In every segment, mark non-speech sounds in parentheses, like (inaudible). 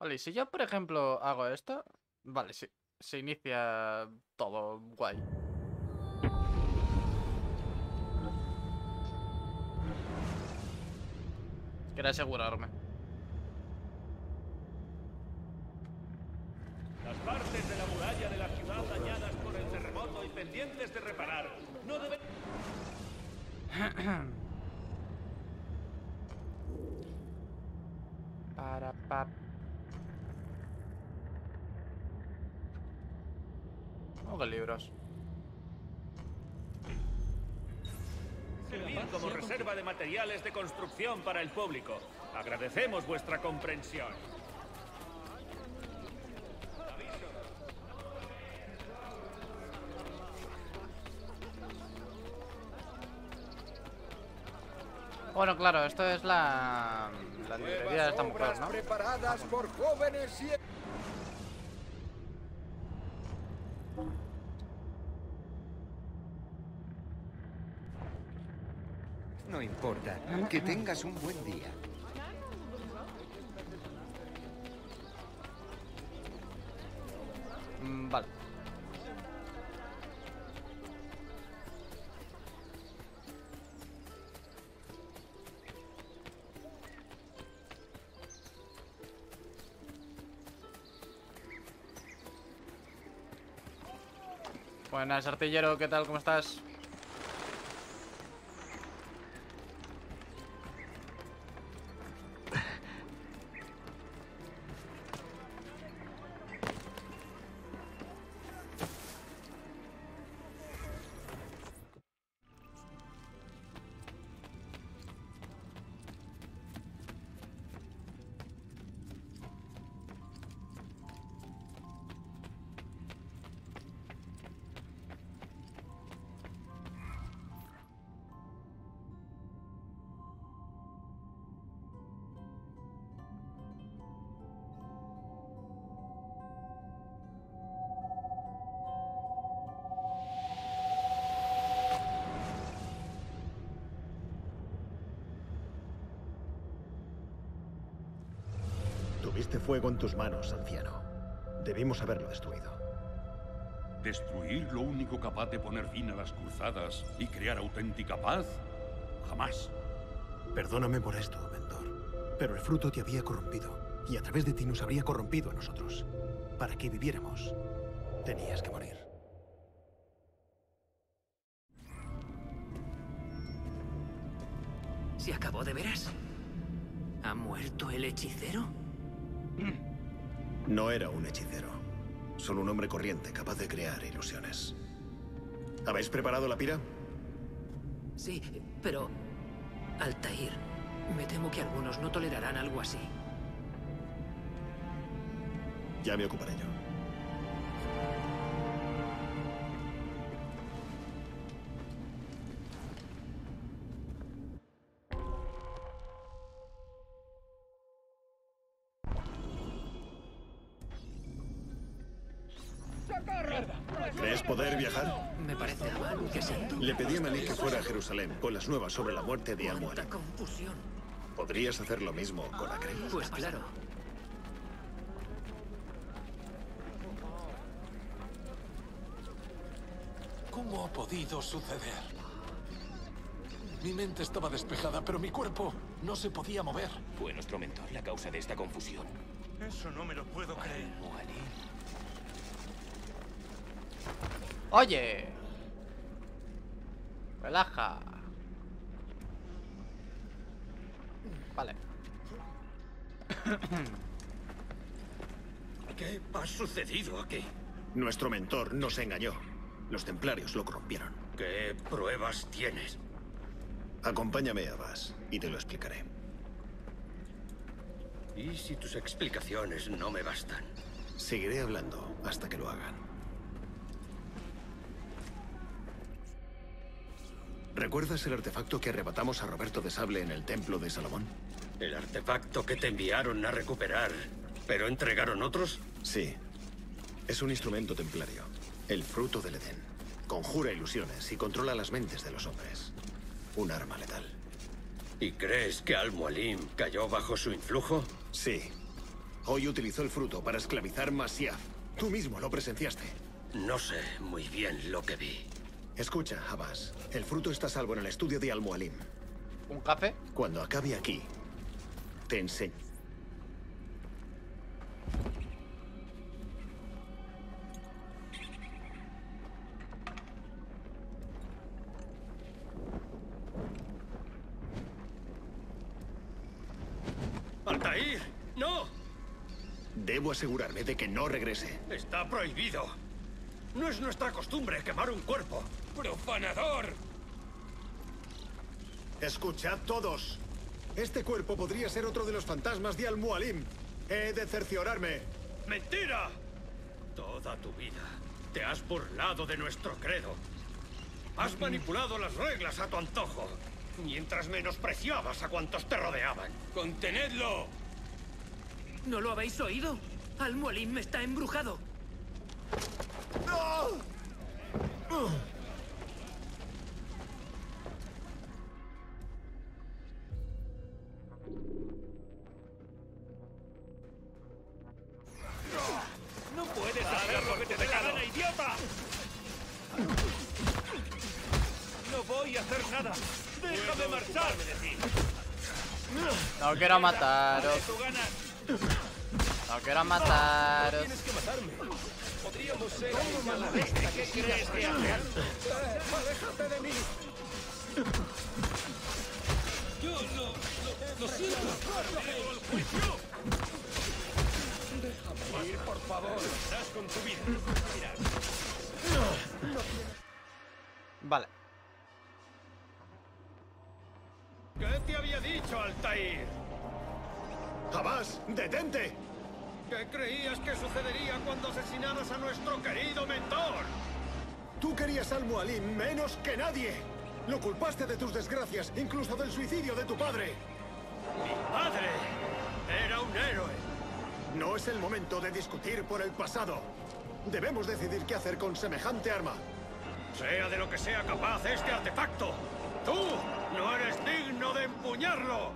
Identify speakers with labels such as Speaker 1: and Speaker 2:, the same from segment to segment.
Speaker 1: Vale, y si yo, por ejemplo, hago esto... Vale, sí. Se inicia todo guay. Quería asegurarme.
Speaker 2: Las partes de la muralla de la ciudad dañadas por el terremoto y pendientes de reparar no deben... (clears throat)
Speaker 1: Para. Libros.
Speaker 2: servir como reserva de materiales de construcción para el público. Agradecemos vuestra comprensión.
Speaker 1: Bueno, claro, esto es la, la librería de esta mujer, ¿no?
Speaker 3: preparadas por jóvenes y...
Speaker 4: No importa. Que tengas un buen día.
Speaker 1: Mm, vale. Buenas, artillero, ¿qué tal? ¿Cómo estás?
Speaker 5: Tuviste fuego en tus manos, anciano. Debimos haberlo destruido.
Speaker 6: ¿Destruir lo único capaz de poner fin a las cruzadas y crear auténtica paz? Jamás.
Speaker 5: Perdóname por esto, mentor. Pero el fruto te había corrompido. Y a través de ti nos habría corrompido a nosotros. Para que viviéramos, tenías que morir.
Speaker 7: ¿Se acabó de veras? ¿Ha muerto el hechicero?
Speaker 5: No era un hechicero. Solo un hombre corriente capaz de crear ilusiones. ¿Habéis preparado la pira?
Speaker 7: Sí, pero... Altair, me temo que algunos no tolerarán algo así.
Speaker 5: Ya me ocuparé yo. Le pedí a Malik que fuera a Jerusalén con las nuevas sobre la muerte de
Speaker 7: ¡Cuánta
Speaker 5: Al-Mualim.
Speaker 7: confusión!
Speaker 5: ¿Podrías hacer lo mismo con Acre?
Speaker 7: Pues claro.
Speaker 8: ¿Cómo ha podido suceder? Mi mente estaba despejada, pero mi cuerpo no se podía mover.
Speaker 9: Fue nuestro mentor la causa de esta confusión.
Speaker 2: Eso no me lo puedo creer.
Speaker 1: Oye. Relaja. Vale. (coughs)
Speaker 9: ¿Qué ha sucedido aquí?
Speaker 5: Nuestro mentor nos engañó. Los templarios lo corrompieron.
Speaker 9: ¿Qué pruebas tienes?
Speaker 5: Acompáñame a Bas y te lo explicaré.
Speaker 9: ¿Y si tus explicaciones no me bastan?
Speaker 5: Seguiré hablando hasta que lo hagan. ¿Recuerdas el artefacto que arrebatamos a Roberto de Sable en el templo de Salomón?
Speaker 9: El artefacto que te enviaron a recuperar, pero entregaron otros.
Speaker 5: Sí. Es un instrumento templario. El fruto del Edén. Conjura ilusiones y controla las mentes de los hombres. Un arma letal.
Speaker 9: ¿Y crees que Al-Mualim cayó bajo su influjo?
Speaker 5: Sí. Hoy utilizó el fruto para esclavizar Masyaf. Tú mismo lo presenciaste.
Speaker 9: No sé muy bien lo que vi.
Speaker 5: Escucha, Abbas. El fruto está salvo en el estudio de Al-Mualim.
Speaker 1: ¿Un café?
Speaker 5: Cuando acabe aquí, te enseño.
Speaker 9: ¡Altair! ¡No!
Speaker 5: Debo asegurarme de que no regrese.
Speaker 9: Está prohibido. No es nuestra costumbre quemar un cuerpo. ¡Profanador!
Speaker 5: Escuchad todos. Este cuerpo podría ser otro de los fantasmas de Al-Mualim. He de cerciorarme.
Speaker 9: ¡Mentira! Toda tu vida te has burlado de nuestro credo. Has manipulado las reglas a tu antojo, mientras menospreciabas a cuantos te rodeaban. ¡Contenedlo!
Speaker 7: ¿No lo habéis oído? Al-Mualim está embrujado.
Speaker 2: ¡No puedes hacer lo que te dé la gana, idiota! No voy a hacer nada. ¡Déjame marchar!
Speaker 1: No quiero mataros. No quiero mataros.
Speaker 2: Tienes que matarme. Podríamos ser a la bestia. ¿Qué crees que hacer?
Speaker 3: ¡Aléjate de mí!
Speaker 2: Yo lo, lo, lo siento. Déjame ir, por favor. Estás con tu vida. Mira,
Speaker 1: Vale.
Speaker 9: ¿Qué te había dicho, Altair?
Speaker 5: ¡Abbas, detente!
Speaker 9: ¿Qué creías que sucedería cuando asesinaras a nuestro querido mentor?
Speaker 5: Tú querías al Mualim menos que nadie. Lo culpaste de tus desgracias, incluso del suicidio de tu padre.
Speaker 9: ¡Mi padre! Era un héroe.
Speaker 5: No es el momento de discutir por el pasado. Debemos decidir qué hacer con semejante arma.
Speaker 9: Sea de lo que sea capaz este artefacto, tú no eres digno de empuñarlo.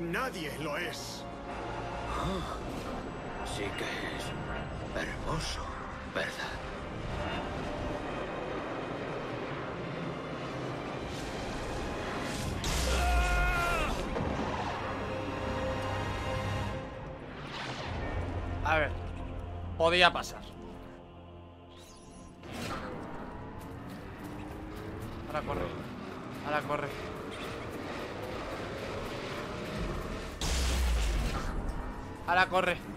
Speaker 5: Nadie lo es.
Speaker 9: Sí que es hermoso, ¿verdad?
Speaker 1: A ver. Podía pasar. Ahora corre. Ahora corre. Ahora corre.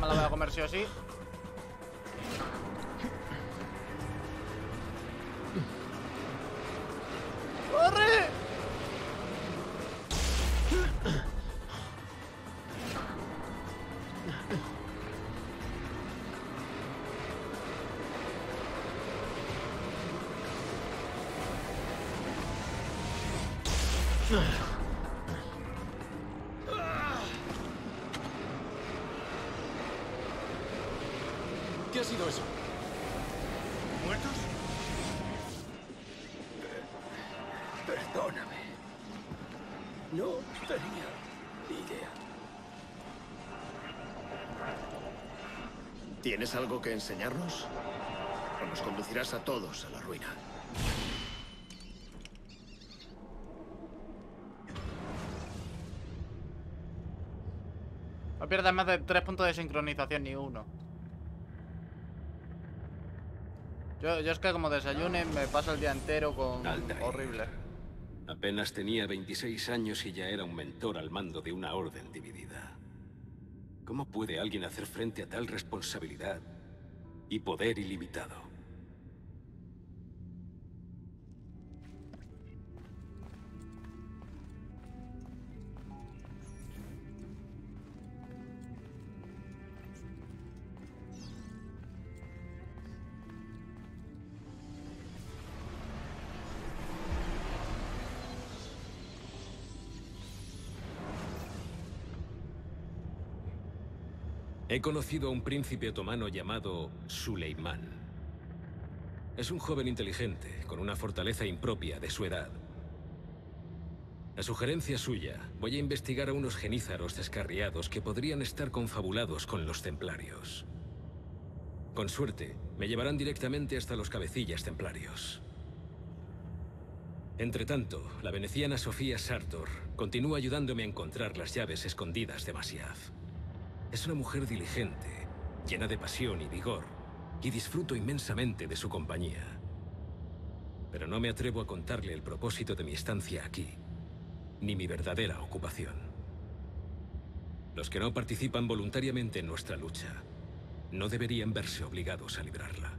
Speaker 1: Me la voy a comer sí o sí. ¡Corre!
Speaker 8: ¿Qué ha sido eso?
Speaker 9: ¿Muertos? Perdóname. No tenía idea.
Speaker 5: ¿Tienes algo que enseñarnos? ¿O nos conducirás a todos a la ruina?
Speaker 1: No pierdas más de tres puntos de sincronización ni uno. Yo, yo es que como desayune me paso el día entero con
Speaker 10: Altair.
Speaker 1: horrible.
Speaker 10: Apenas tenía 26 años y ya era un mentor al mando de una orden dividida. ¿Cómo puede alguien hacer frente a tal responsabilidad y poder ilimitado? He conocido a un príncipe otomano llamado Suleimán. Es un joven inteligente, con una fortaleza impropia de su edad. A sugerencia suya, voy a investigar a unos genízaros descarriados que podrían estar confabulados con los templarios. Con suerte, me llevarán directamente hasta los cabecillas templarios. Entretanto, la veneciana Sofía Sartor continúa ayudándome a encontrar las llaves escondidas de Masyaf. Es una mujer diligente, llena de pasión y vigor, y disfruto inmensamente de su compañía. Pero no me atrevo a contarle el propósito de mi estancia aquí, ni mi verdadera ocupación. Los que no participan voluntariamente en nuestra lucha no deberían verse obligados a librarla.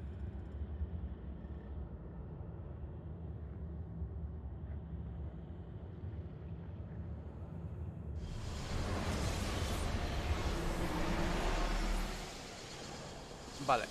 Speaker 1: Vale.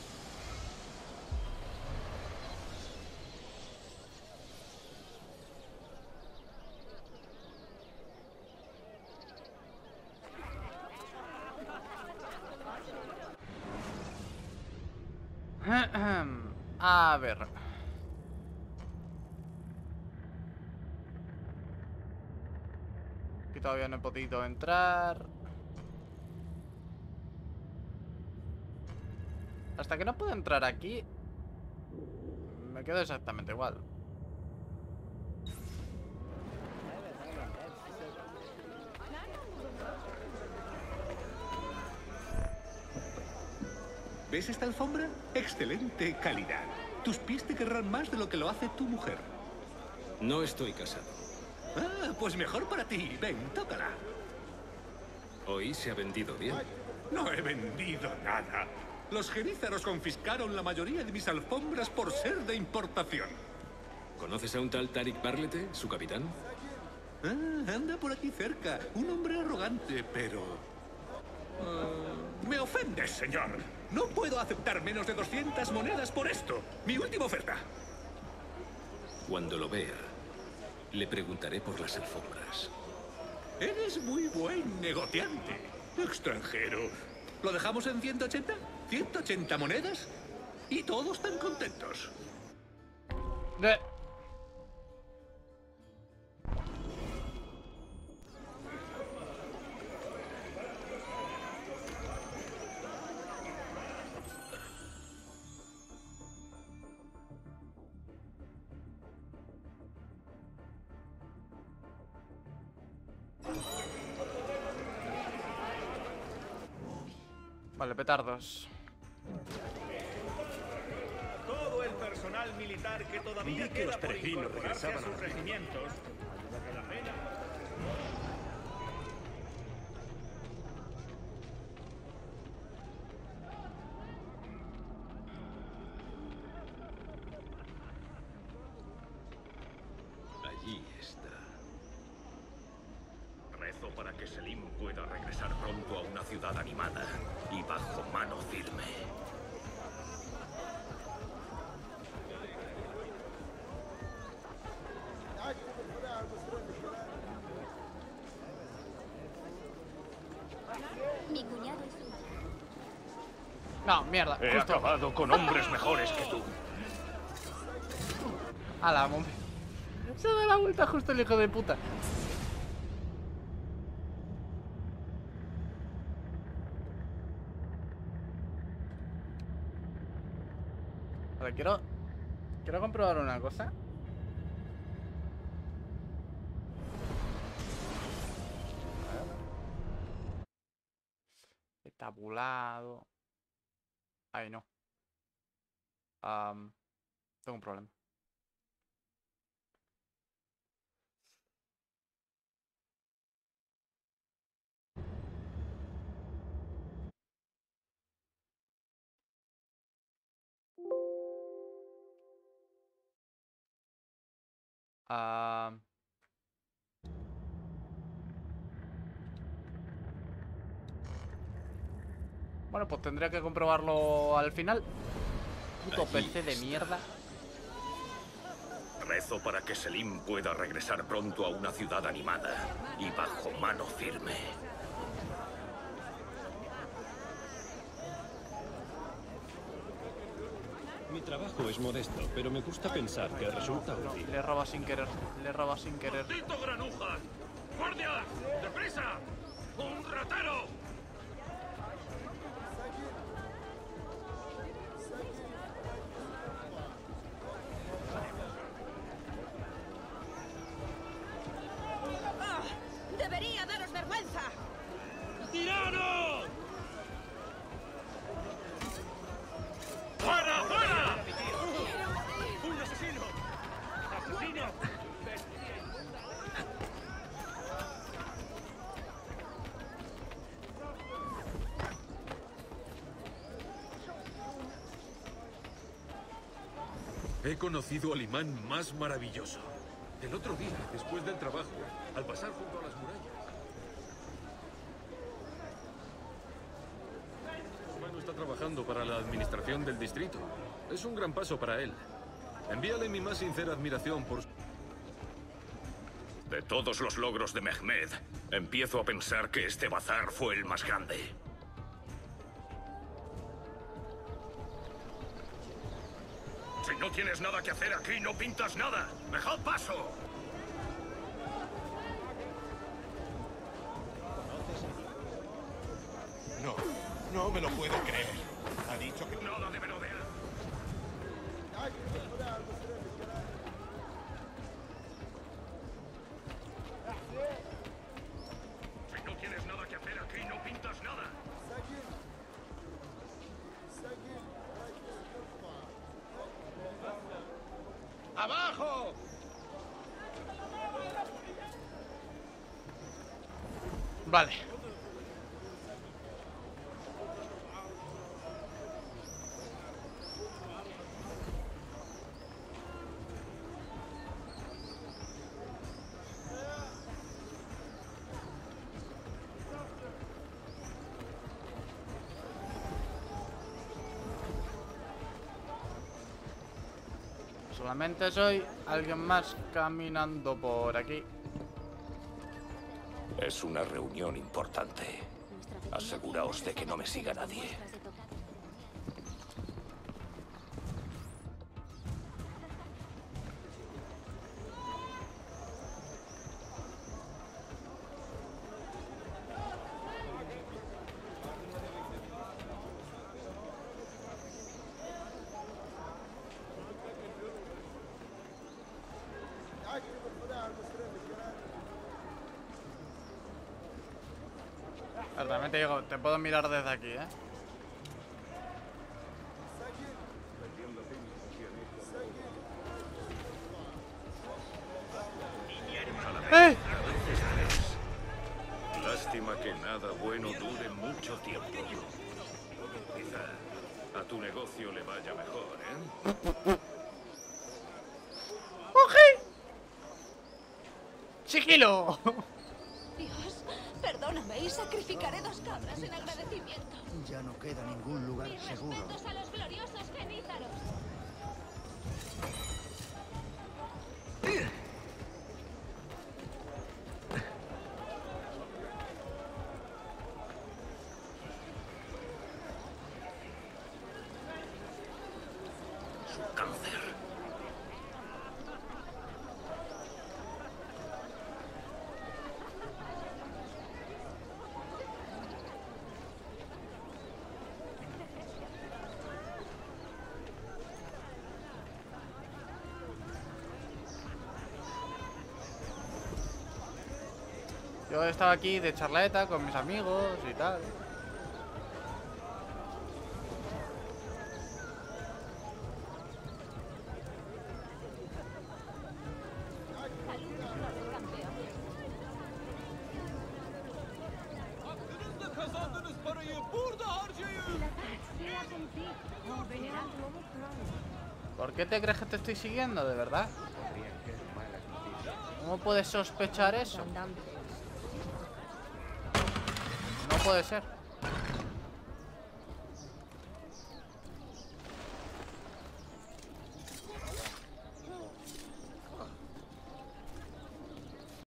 Speaker 1: (clears throat) A ver. Aquí todavía no he podido entrar. Hasta que no pueda entrar aquí, me quedo exactamente igual.
Speaker 11: ¿Ves esta alfombra? Excelente calidad. Tus pies te querrán más de lo que lo hace tu mujer.
Speaker 10: No estoy casado.
Speaker 11: Ah, pues mejor para ti. Ven, tócala.
Speaker 10: Hoy se ha vendido bien.
Speaker 11: No he vendido nada. Los genízaros confiscaron la mayoría de mis alfombras por ser de importación.
Speaker 10: ¿Conoces a un tal Tarik Barlete, su capitán?
Speaker 11: Ah, anda por aquí cerca. Un hombre arrogante, pero... Ah, me ofendes, señor. No puedo aceptar menos de 200 monedas por esto. Mi última oferta.
Speaker 10: Cuando lo vea, le preguntaré por las alfombras.
Speaker 11: Eres muy buen negociante. Extranjero. ¿Lo dejamos en 180? ¿180 monedas? Y todos están contentos.
Speaker 1: Vale, petardos.
Speaker 2: Todo el personal militar que todavía
Speaker 9: Vi que
Speaker 2: queda
Speaker 9: los
Speaker 2: por incorporarse a sus regimientos. vale la pena.
Speaker 10: Allí está.
Speaker 9: Rezo para que Selim pueda regresar pronto a una ciudad animada y bajo mano firme.
Speaker 12: Mi cuñado es un...
Speaker 1: No, mierda.
Speaker 9: He
Speaker 1: justo.
Speaker 9: acabado con hombres mejores que tú.
Speaker 1: A la mom- Se da la vuelta justo el hijo de puta. Vale, quiero... Quiero comprobar una cosa. Tabulado. Ahí no. Am, tengo un problema. Ah, Bueno, pues tendría que comprobarlo al final. Puto
Speaker 10: Allí
Speaker 1: PC de mierda.
Speaker 9: Rezo para que Selim pueda regresar pronto a una ciudad animada y bajo mano firme.
Speaker 10: Mi trabajo es modesto, pero me gusta pensar que resulta útil.
Speaker 1: Le roba sin querer, le roba sin querer.
Speaker 13: granujas! ¡Guardias! ¡Deprisa! ¡Un ratero!
Speaker 14: He conocido al imán más maravilloso. El otro día, después del trabajo, al pasar junto a las murallas. Su hermano está trabajando para la administración del distrito. Es un gran paso para él. Envíale mi más sincera admiración por.
Speaker 13: De todos los logros de Mehmed, empiezo a pensar que este bazar fue el más grande. No tienes nada que hacer aquí, no pintas nada. ¡Dejad paso!
Speaker 15: No, no me lo puedo creer.
Speaker 1: Vale. Solamente soy alguien más caminando por aquí.
Speaker 13: Es una reunión importante. Aseguraos de que no me siga nadie.
Speaker 1: Te puedo mirar desde aquí, ¿eh? ¡Eh!
Speaker 13: Lástima que nada bueno dure mucho tiempo. Quizá a tu negocio le vaya mejor, ¿eh?
Speaker 1: ¡Oje! ¡Sigilo!
Speaker 16: Y sacrificaré dos cabras en agradecimiento.
Speaker 4: Ya no queda ningún lugar
Speaker 16: Mis
Speaker 4: seguro.
Speaker 16: respetos a los gloriosos genízaros.
Speaker 1: Yo estaba aquí de charleta con mis amigos y tal. ¿Por qué te crees que te estoy siguiendo, de verdad? ¿Cómo puedes sospechar eso? No puede ser.